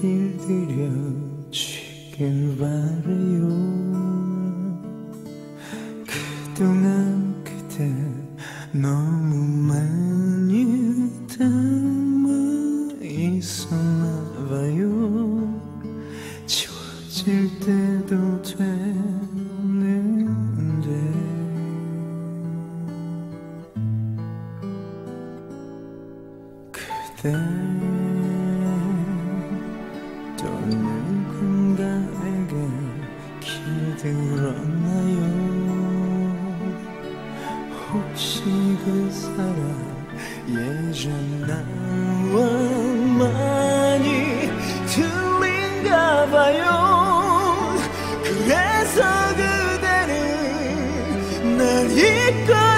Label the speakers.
Speaker 1: 그 길들여 주길 바래요. 그동안 그대 너무 많이 닮아 있었나 봐요. 지워질 때도 되는데. 그대 그 사람 예전 나와 많이 틀린가 봐요. 그래서 그대는 날 잊고